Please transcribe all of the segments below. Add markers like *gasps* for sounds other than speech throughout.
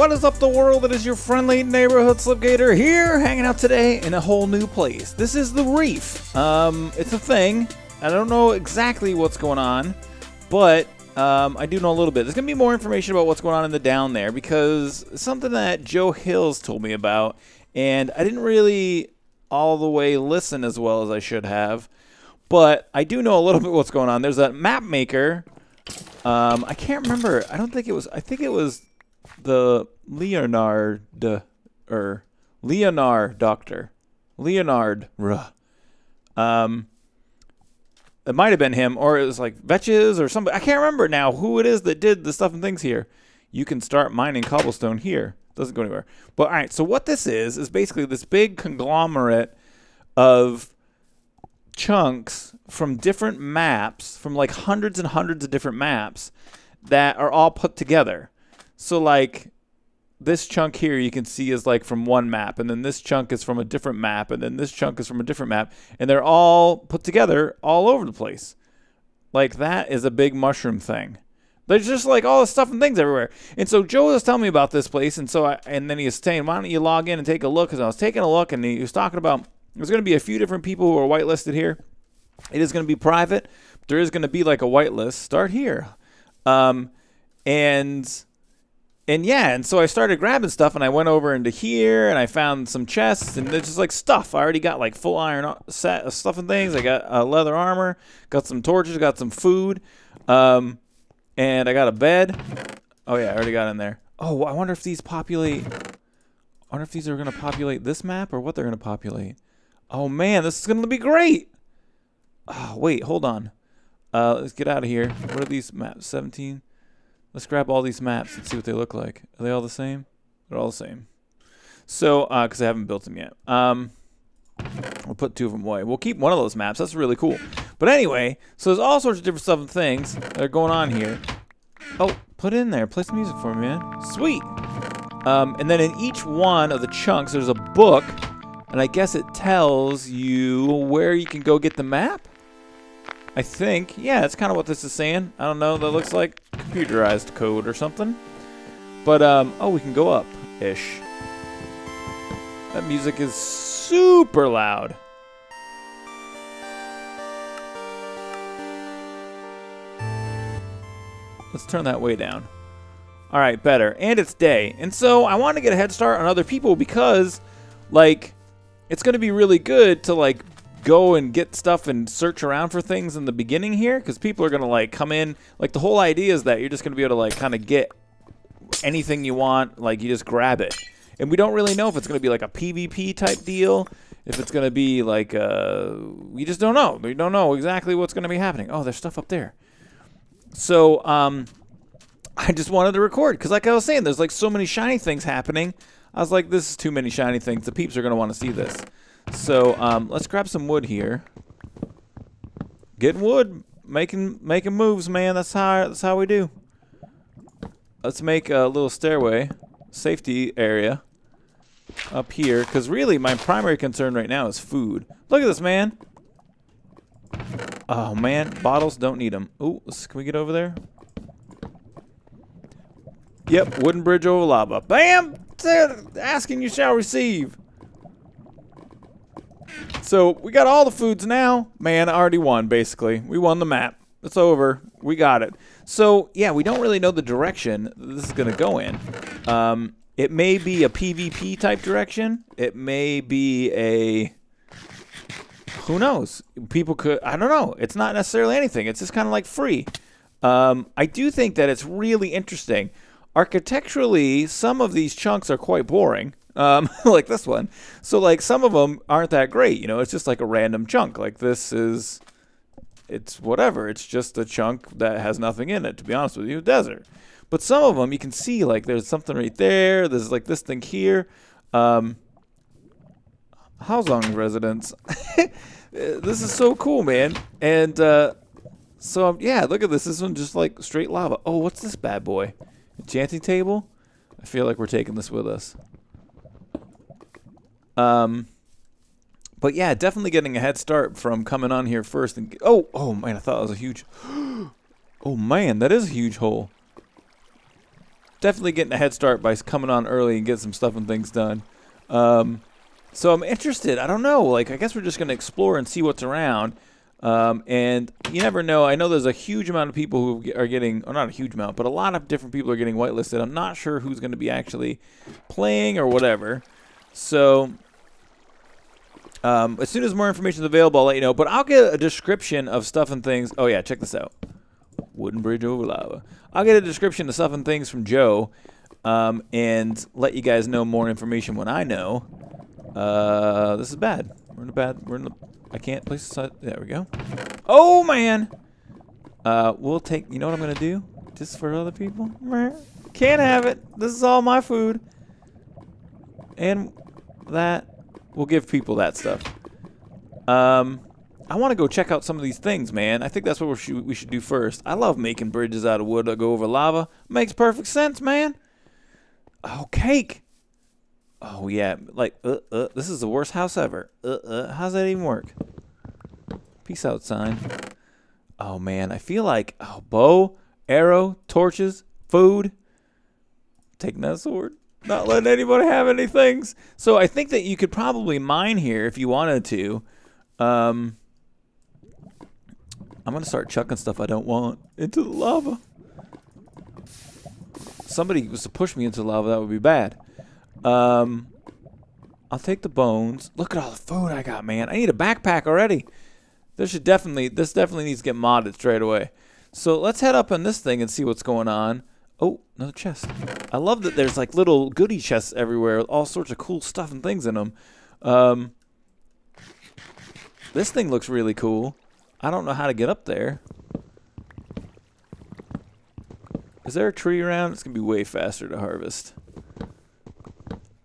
What is up the world? It is your friendly neighborhood Slipgator here, hanging out today in a whole new place. This is the Reef. Um, it's a thing. I don't know exactly what's going on, but um, I do know a little bit. There's going to be more information about what's going on in the down there because something that Joe Hills told me about, and I didn't really all the way listen as well as I should have, but I do know a little *laughs* bit what's going on. There's a map maker. Um, I can't remember. I don't think it was. I think it was the Leonard or Leonard Doctor, Leonard. Um, it might have been him, or it was like Vechs or somebody. I can't remember now who it is that did the stuff and things here. You can start mining cobblestone here. Doesn't go anywhere. But all right, so what this is is basically this big conglomerate of chunks from different maps, from like hundreds and hundreds of different maps that are all put together. So like this chunk here you can see is like from one map and then this chunk is from a different map and then this chunk is from a different map and they're all put together all over the place. Like that is a big mushroom thing. There's just like all the stuff and things everywhere. And so Joe was telling me about this place and so I, and then he was saying, "Why don't you log in and take a look?" Cuz I was taking a look and he was talking about there's going to be a few different people who are whitelisted here. It is going to be private. There is going to be like a whitelist. Start here. Um, and and yeah, and so I started grabbing stuff, and I went over into here, and I found some chests, and there's just like stuff. I already got like full iron set of stuff and things. I got uh, leather armor, got some torches, got some food, um, and I got a bed. Oh yeah, I already got in there. Oh, I wonder if these populate. I wonder if these are gonna populate this map or what they're gonna populate. Oh man, this is gonna be great. Oh wait, hold on. Uh, let's get out of here. What are these maps? 17. Let's grab all these maps and see what they look like. Are they all the same? They're all the same. So, because uh, I haven't built them yet. Um, we'll put two of them away. We'll keep one of those maps. That's really cool. But anyway, so there's all sorts of different stuff and things that are going on here. Oh, put in there. Play some music for me, man. Sweet. Um, and then in each one of the chunks, there's a book. And I guess it tells you where you can go get the map. I think. Yeah, that's kind of what this is saying. I don't know. That looks like computerized code or something. But, um, oh, we can go up-ish. That music is super loud. Let's turn that way down. All right, better. And it's day. And so I want to get a head start on other people because, like, it's going to be really good to, like, go and get stuff and search around for things in the beginning here because people are going to like come in. Like the whole idea is that you're just going to be able to like kind of get anything you want like you just grab it. And we don't really know if it's going to be like a pvp type deal if it's going to be like uh we just don't know. We don't know exactly what's going to be happening. Oh there's stuff up there. So um *laughs* i just wanted to record because like i was saying there's like so many shiny things happening. I was like this is too many shiny things. The peeps are going to want to see this so um, let's grab some wood here. Getting wood, making making moves, man. That's how that's how we do. Let's make a little stairway, safety area up here, because really my primary concern right now is food. Look at this, man. Oh man, bottles don't need them. Ooh, can we get over there? Yep, wooden bridge over lava. Bam! Asking you shall receive. So we got all the foods now. Man, I already won, basically. We won the map. It's over. We got it. So, yeah, we don't really know the direction this is going to go in. Um, it may be a PvP type direction. It may be a... Who knows? People could... I don't know. It's not necessarily anything. It's just kind of like free. Um, I do think that it's really interesting. Architecturally, some of these chunks are quite boring um, *laughs* like this one. So like some of them aren't that great. You know, it's just like a random chunk. Like this is, it's whatever. It's just a chunk that has nothing in it. To be honest with you, desert. But some of them you can see like there's something right there. There's like this thing here. Um, Haozong residence. *laughs* this is so cool, man. And uh, so um, yeah, look at this. This one just like straight lava. Oh, what's this bad boy? Enchanting table. I feel like we're taking this with us. Um, but yeah, definitely getting a head start from coming on here first. And oh, oh man, I thought it was a huge. *gasps* oh man, that is a huge hole. definitely getting a head start by coming on early and get some stuff and things done. Um, so I'm interested. I don't know. Like, I guess we're just going to explore and see what's around. Um, and you never know. I know there's a huge amount of people who are getting, or not a huge amount, but a lot of different people are getting whitelisted. I'm not sure who's going to be actually playing or whatever. So um, as soon as more information is available, I'll let you know. But I'll get a description of stuff and things. Oh, yeah, check this out. Wooden bridge over lava. I'll get a description of stuff and things from Joe um, and let you guys know more information when I know. Uh, this is bad. We're in a bad. We're in the. I can't place the side. There we go. Oh man. Uh, we'll take. You know what I'm gonna do? Just for other people. Can't have it. This is all my food. And that. We'll give people that stuff. Um, I want to go check out some of these things, man. I think that's what we should, do first. I love making bridges out of wood that go over lava. Makes perfect sense, man. Oh, cake. Oh yeah, like uh, uh, this is the worst house ever. Uh, uh, how's that even work? Peace out sign. Oh man, I feel like oh bow, arrow, torches, food. Taking that sword, not letting anybody have any things. So I think that you could probably mine here if you wanted to. Um, I'm gonna start chucking stuff I don't want into the lava. Somebody was to push me into the lava, that would be bad. Um, I'll take the bones. Look at all the food I got, man. I need a backpack already. This should definitely, this definitely needs to get modded straight away. So let's head up on this thing and see what's going on. Oh, another chest. I love that there's like little goodie chests everywhere with all sorts of cool stuff and things in them. Um, this thing looks really cool. I don't know how to get up there. Is there a tree around? It's going to be way faster to harvest.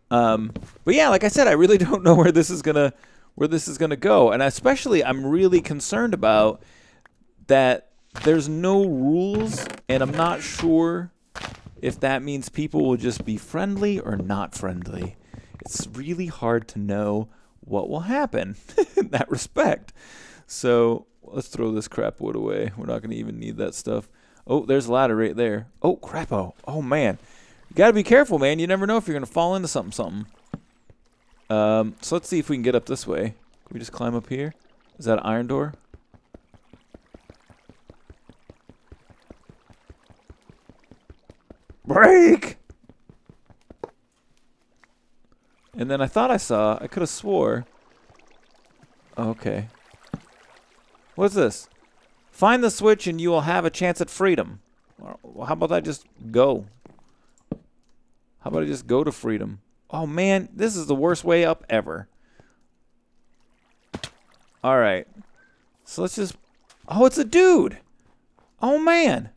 Um, but yeah, like I said, I really *laughs* don't know where this is gonna where this is gonna go, and especially I'm really concerned about that there's no rules, and I'm not sure if that means people will just be friendly or not friendly. It's really hard to know what will happen *laughs* in that respect. So let's throw this crap wood away. We're not gonna even need that stuff. Oh, there's a ladder right there. Oh, crapo. Oh, man. You got to be careful, man. You never know if you're going to fall into something, something. Um, so let's see if we can get up this way. Can we just climb up here? Is that an iron door? Break! And then I thought I saw, I could have swore. Okay. What's this? Find the switch and you will have a chance at freedom. Well, how about I just go? How about I just go to freedom? Oh man, this is the worst way up ever. All right. So let's just Oh, it's a dude. Oh man.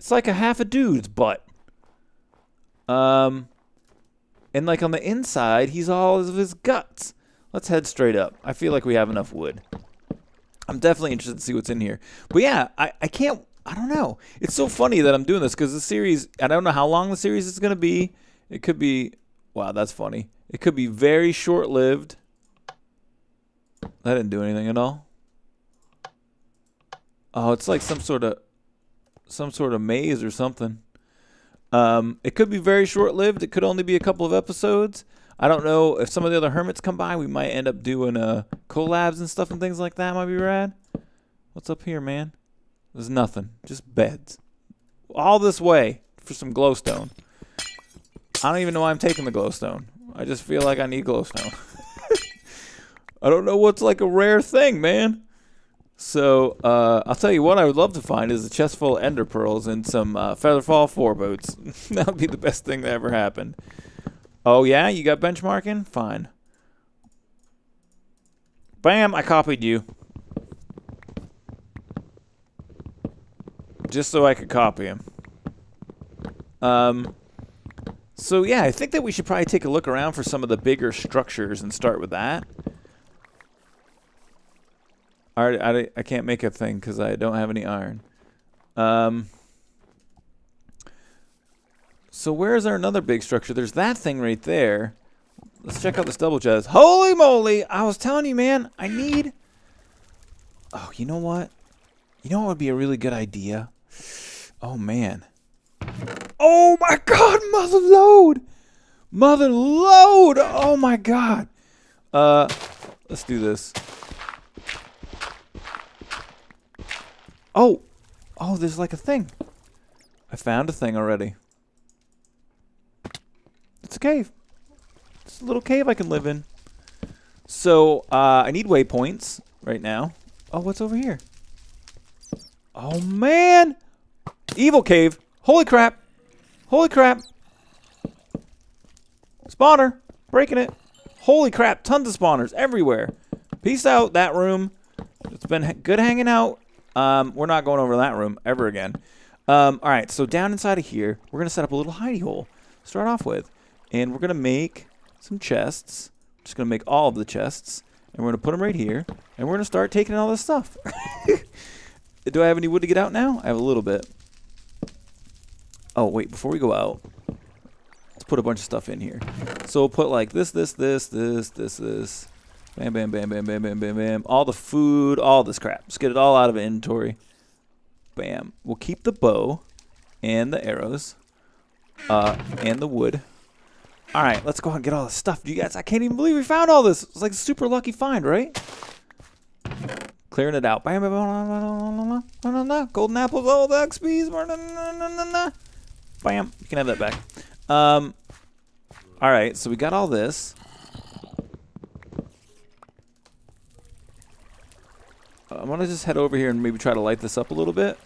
It's like a half a dude's butt. Um and like on the inside, he's all of his guts. Let's head straight up. I feel like we have enough wood. I'm definitely interested to see what's in here. But yeah, I, I can't, I don't know. It's so funny that I'm doing this because the series, I don't know how long the series is going to be. It could be, wow, that's funny. It could be very short lived. That didn't do anything at all. Oh, it's like some sort of, some sort of maze or something. Um, it could be very short lived. It could only be a couple of episodes. I don't know if some of the other hermits come by, we might end up doing uh, collabs and stuff and things like that. Might be rad. What's up here, man? There's nothing. Just beds. All this way for some glowstone. I don't even know why I'm taking the glowstone. I just feel like I need glowstone. *laughs* I don't know what's like a rare thing, man. So uh, I'll tell you what I would love to find is a chest full of ender pearls and some uh, Featherfall 4 boats. *laughs* that would be the best thing that ever happened. Oh, yeah? You got benchmarking? Fine. Bam, I copied you. Just so I could copy him. Um, so, yeah, I think that we should probably take a look around for some of the bigger structures and start with that. I, I, I can't make a thing because I don't have any iron. Um... So where is there another big structure? There's that thing right there. Let's check out this double chest. Holy moly! I was telling you, man, I need... Oh, you know what? You know what would be a really good idea? Oh, man. Oh my god, mother load! Mother load! Oh my god. Uh, let's do this. Oh! Oh, there's like a thing. I found a thing already. It's a cave. It's a little cave I can live in. So, uh, I need waypoints right now. Oh, what's over here? Oh, man! Evil cave. Holy crap. Holy crap. Spawner. Breaking it. Holy crap. Tons of spawners everywhere. Peace out, that room. It's been good hanging out. Um, we're not going over that room ever again. Um, all right, so down inside of here, we're going to set up a little hidey hole. Start off with. And we're going to make some chests. just going to make all of the chests. And we're going to put them right here. And we're going to start taking all this stuff. *laughs* Do I have any wood to get out now? I have a little bit. Oh, wait, before we go out, let's put a bunch of stuff in here. So we'll put like this, this, this, this, this, this. Bam, bam, bam, bam, bam, bam, bam, bam. All the food, all this crap. Let's get it all out of inventory. Bam. We'll keep the bow and the arrows uh, and the wood. All right, let's go and get all this stuff. You guys, I can't even believe we found all this. It's like a super lucky find, right? Clearing it out. Bam, bam, bam, bam, bam, bam. Golden apples, all the XPs. Bam. You can have that back. Um, all right, so we got all this. I'm going to just head over here and maybe try to light this up a little bit.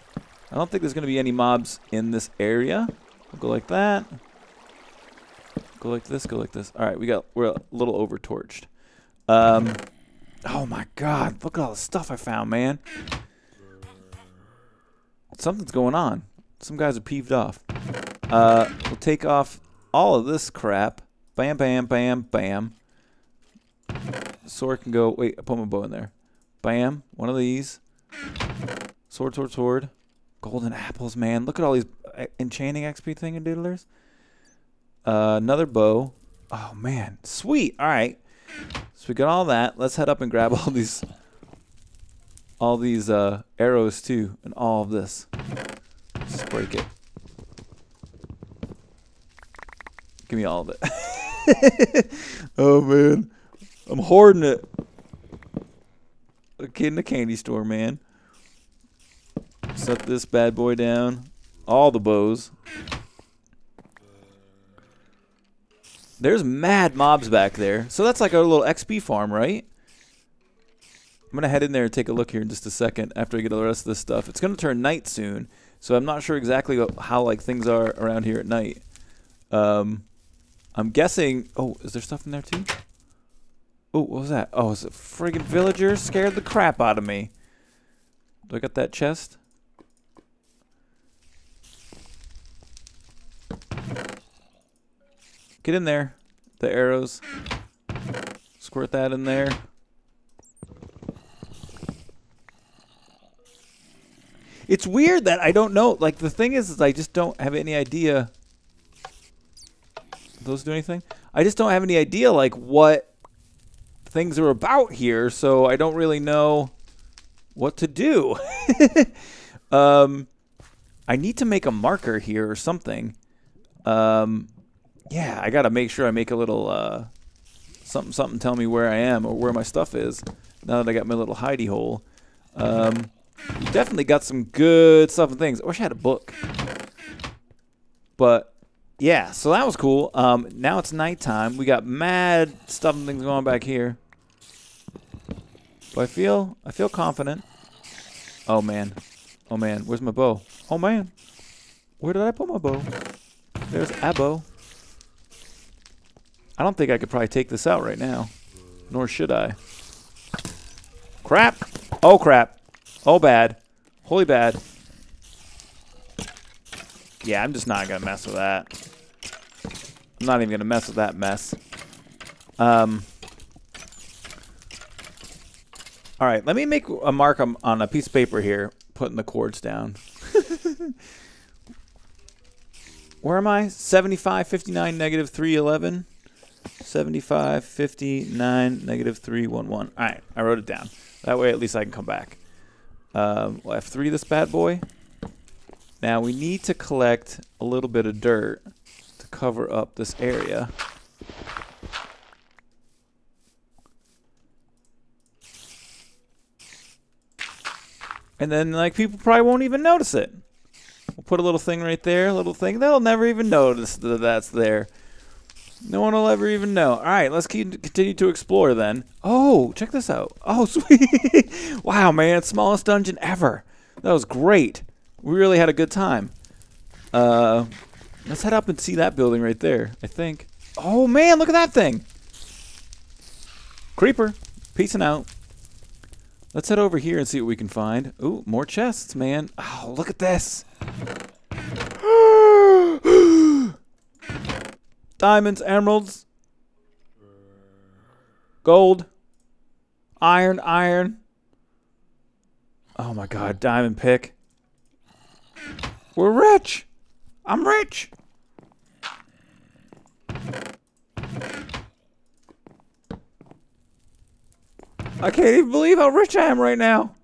I don't think there's going to be any mobs in this area. We'll go like that. Go like this, go like this. All right, we got we're a little over torched. Um Oh my god, look at all the stuff I found, man. Something's going on. Some guys are peeved off. Uh we'll take off all of this crap. Bam bam bam bam. Sword can go wait, I put my bow in there. Bam. One of these. Sword, sword, sword. Golden apples, man. Look at all these uh, enchanting XP thingadoodlers. Uh, another bow. Oh, man. Sweet. All right. So we got all that. Let's head up and grab *laughs* all these all these uh, arrows, too, and all of this. Just break it. Give me all of it. *laughs* oh, man. I'm hoarding it a kid in a candy store, man. Set this bad boy down. All the bows. There's mad mobs back there. So that's like a little XP farm, right? I'm going to head in there and take a look here in just a second after I get all the rest of this stuff. It's going to turn night soon, so I'm not sure exactly how like things are around here at night. Um, I'm guessing... Oh, is there stuff in there too? Oh, what was that? Oh, it's a friggin' villager scared the crap out of me. Do I got that chest? Get in there. The arrows. Squirt that in there. It's weird that I don't know. Like, the thing is, is I just don't have any idea. Those do anything? I just don't have any idea, like, what things are about here, so I don't really know what to do. *laughs* um, I need to make a marker here or something. Um, yeah, I got to make sure I make a little uh, something, something tell me where I am or where my stuff is now that I got my little hidey hole. Um, definitely got some good stuff and things. I wish I had a book. But yeah, so that was cool. Um, now it's nighttime. We got mad stuff and things going back here. I feel I feel confident. Oh man. Oh man, where's my bow? Oh man. Where did I put my bow? There's a bow. I don't think I could probably take this out right now. Nor should I. Crap! Oh crap. Oh bad. Holy bad. Yeah, I'm just not gonna mess with that. I'm not even gonna mess with that mess. Um All right, let me make a mark on, on a piece of paper here, putting the chords down. *laughs* Where am I? 75, 59, negative 311. 75, 59, negative 311. All right, I wrote it down. That way at least I can come back. Um, well, F3 this bad boy. Now we need to collect a little bit of dirt to cover up this area. And then like people probably won't even notice it. We'll put a little thing right there, a little thing. They'll never even notice that that's there. No one will ever even know. All right, let's keep, continue to explore then. Oh, check this out. Oh, *laughs* sweet. wow, man, smallest dungeon ever. That was great. We really had a good time. Uh, let's head up and see that building right there, I think. Oh, man, look at that thing. Creeper, peacing out. Let's head over here and see what we can find. Ooh, more chests, man. Oh, look at this. *gasps* Diamonds, emeralds, gold, iron, iron. Oh my god, diamond pick. We're rich. I'm rich. I can't even believe how rich I am right now.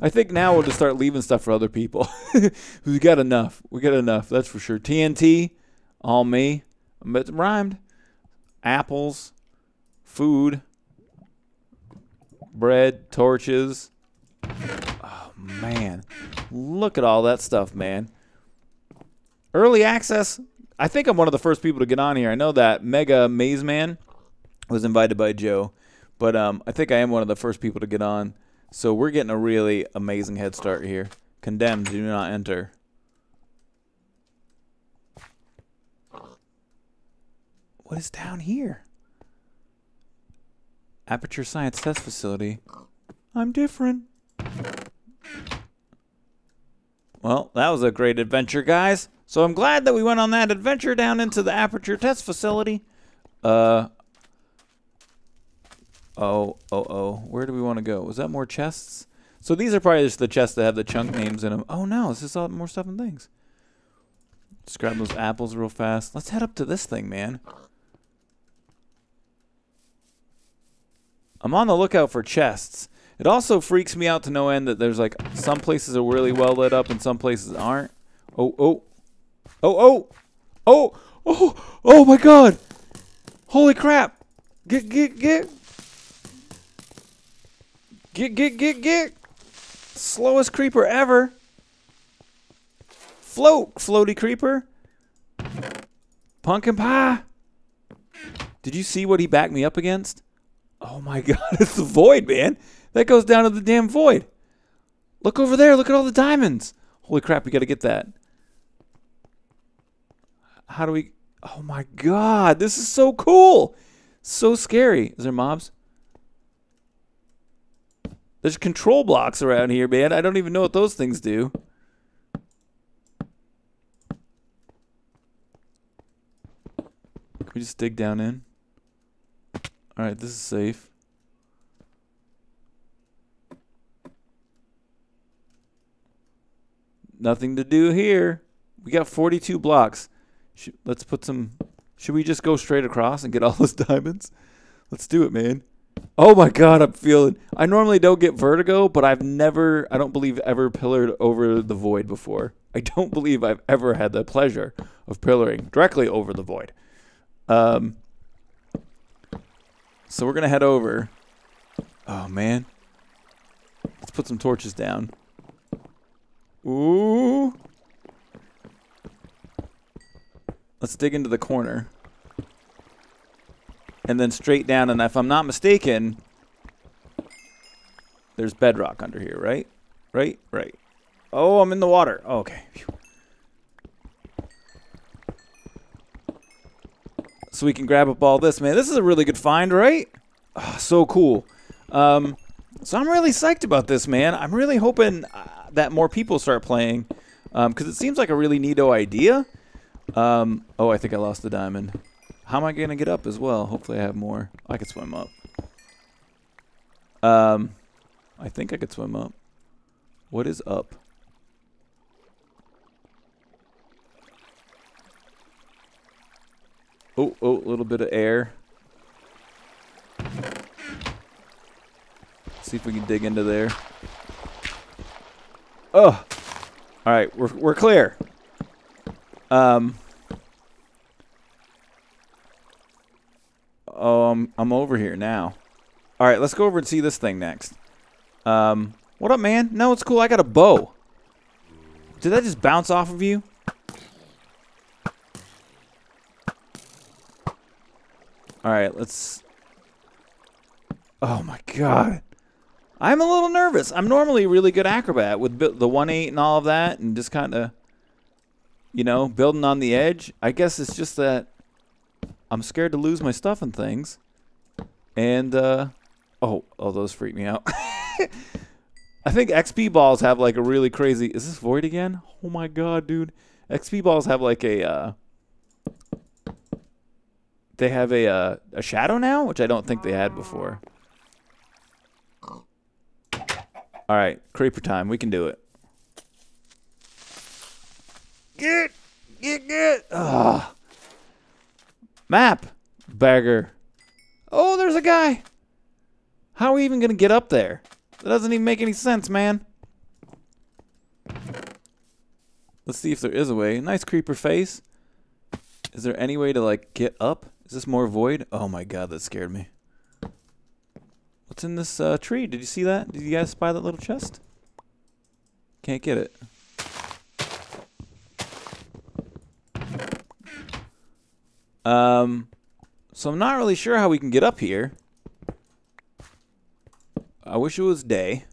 I think now we'll just start leaving stuff for other people. *laughs* we got enough. We got enough. That's for sure. TNT, all me. But rhymed. Apples, food, bread, torches. Oh man, look at all that stuff, man. Early access. I think I'm one of the first people to get on here. I know that Mega Maze Man was invited by Joe, but um, I think I am one of the first people to get on. So we're getting a really amazing head start here. Condemned, do not enter. What is down here? Aperture Science Test Facility. I'm different. Well, that was a great adventure, guys. So I'm glad that we went on that adventure down into the Aperture Test Facility. Uh. Oh, oh, oh. Where do we want to go? Was that more chests? So these are probably just the chests that have the chunk names in them. Oh, no. This is all more stuff and things. Just grab those apples real fast. Let's head up to this thing, man. I'm on the lookout for chests. It also freaks me out to no end that there's like some places are really well lit up and some places aren't. Oh, oh. Oh, oh. Oh, oh, oh my god. Holy crap. Get, get, get. Get, get, get, get. Slowest creeper ever. Float, floaty creeper. Pumpkin pie. Did you see what he backed me up against? Oh my *laughs* god, it's the void, man. That goes down to the damn void. Look over there. Look at all the diamonds. Holy crap, we got to get that. How do we... Oh my god, this is so cool. So scary. Is there mobs? There's control blocks around here, man. I don't even know what those things do. Can we just dig down in? Alright, this is safe. Nothing to do here. We got 42 blocks. let's put some... Should we just go straight across and get all *laughs* those diamonds? Let's do it, man. Oh my god, I'm feeling... I normally don't get vertigo, but I've never, I don't believe, ever pillared over the void before. I don't believe I've ever had the pleasure of pillaring directly over the void. Um, so we're to head over. Oh, man. Let's put some torches down. Ooh. Let's dig into the corner. And then straight down, and if I'm not mistaken, there's bedrock under here, right? Right? Right. Oh, I'm in the water. Oh, okay. So we can grab up all this. Man, this is a really good find, right? Oh, so cool. Um, so I'm really psyched about this, man. I'm really hoping uh, that more people start playing because um, it seems like a really neato idea. Um, oh, I think I lost the diamond. How am I going to get up as well? Hopefully I have more. I could swim up. Um, I think I could swim up. What is up? Oh, oh, a little bit of air. See if we can dig into there. Oh. All right, we're we're clear. Um. Oh, I'm I'm over here now. All right, let's go over and see this thing next. Um, what up, man? No, it's cool. I got a bow. Did that just bounce off of you? All right, let's. Oh my god. I'm a little nervous. I'm normally really good acrobat with the 1-8 and all of that and just kind of, you know, building on the edge. I guess it's just that I'm scared to lose my stuff and things. And, uh, oh, oh, those freak me out. *laughs* I think XP balls have like a really crazy. Is this Void again? Oh my god, dude. XP balls have like a, uh, they have a, uh, a shadow now, which I don't think they had before. All right, creeper time. We can do it. Get, get, get. Ah. Map, beggar. Oh, there's a guy. How are we even gonna get up there? That doesn't even make any sense, man. Let's see if there is a way. Nice creeper face. Is there any way to like get up? Is this more void? Oh my god, that scared me. What's in this uh, tree? Did you see that? Did you guys spy that little chest? Can't get it. Um, so I'm not really sure how we can get up here. I wish it was day.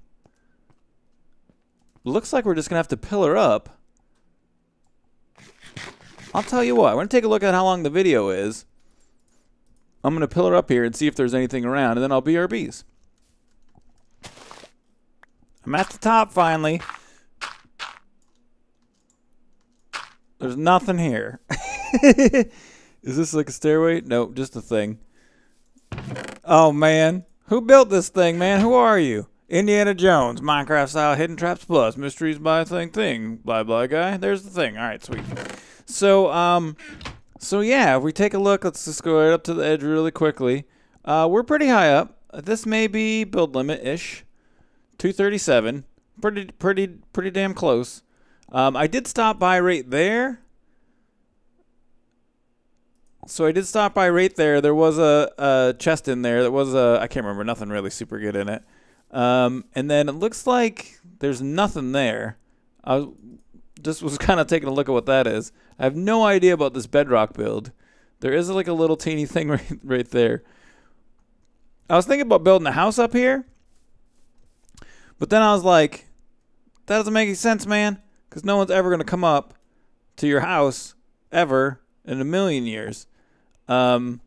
Looks like we're just going to have to pillar up. I'll tell you what. I'm going to take a look at how long the video is. I'm going to pillar up here and see if there's anything around, and then I'll BRBs. I'm at the top finally. There's nothing here. *laughs* Is this like a stairway? No, just a thing. Oh, man. Who built this thing, man? Who are you? Indiana Jones, Minecraft style Hidden Traps Plus, Mysteries by Thing Thing, blah blah guy. There's the thing. All right, sweet. So, um, so yeah, if we take a look, let's just go right up to the edge really quickly. Uh, we're pretty high up. This may be build limit ish. 237. Pretty, pretty, pretty damn close. Um, I did stop by right there. So I did stop by right there. There was a, a chest in there. That was a I can't remember. Nothing really super good in it. Um, and then it looks like there's nothing there. I just was *laughs* kind of taking a look at what that is. I have no idea about this bedrock build. There is like a little teeny *laughs* thing right right there. I was thinking about building a house up here. But then I was like, that doesn't make any sense, man. Because no one's ever going to come up to your house ever in a million years. Um,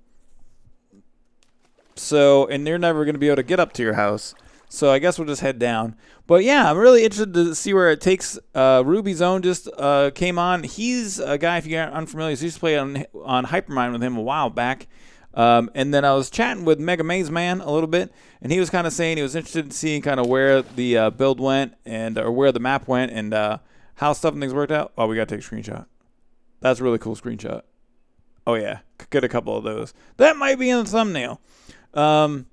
so, and they're never going to be able to get up to your house. So I guess we'll just head down. But yeah, I'm really interested to see where it takes. Uh, Ruby Zone just uh, came on. He's a guy, if you're unfamiliar, he used to play on on Hypermine with him a while back. Um, and then I was chatting with Mega Maze Man a little bit, and he was kind of saying he was interested in seeing kind of where the uh, build went and or where the map went and uh, how stuff and things worked out. Oh, we gotta take a screenshot. That's a really cool screenshot. Oh yeah, get a couple of those. That might be in the thumbnail. Um,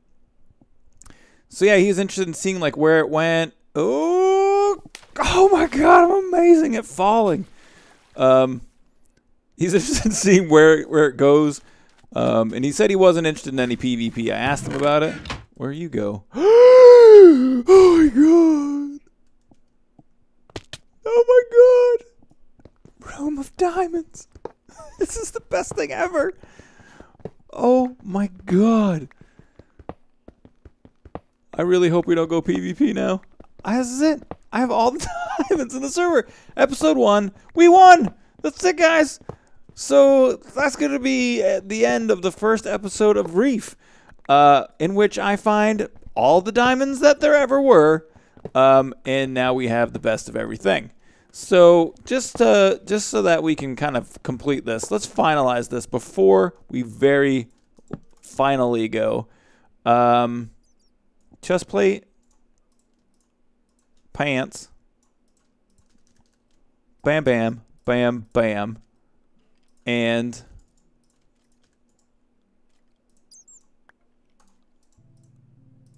so yeah, he's interested in seeing like where it went. Oh, oh my god, I'm amazing at falling. Um, he's *laughs* interested in seeing where where it goes um, and he said he wasn't interested in any PvP. I asked him about it. Where you go? *gasps* oh my god! Oh my god! Room of Diamonds. *laughs* this is the best thing ever. Oh my god! I really hope we don't go PvP now. This is it. I have all the *laughs* diamonds in the server. Episode one, we won. That's it, guys. So that's going to be the end of the first episode of Reef, uh, in which I find all the diamonds that there ever were, um, and now we have the best of everything. So just just so that we can kind of complete this, let's finalize this before we very finally go. Um, chest plate, pants, bam, bam, bam, bam and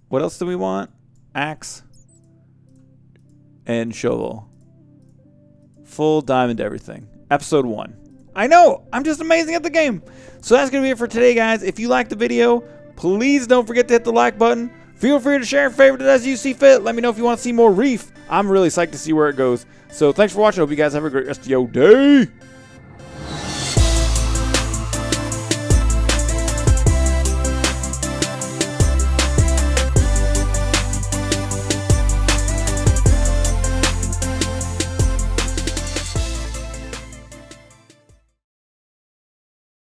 what else do we want? Axe and shovel. Full diamond everything. Episode 1. I know, I'm just amazing at the game. So that's going to be it for today, guys. If you liked the video, please don't forget to hit the like button. Feel free to share and favorite it as you see fit. Let me know if you want to see more Reef. I'm really psyched to see where it goes. So thanks for watching. Hope you guys have a great rest of your day.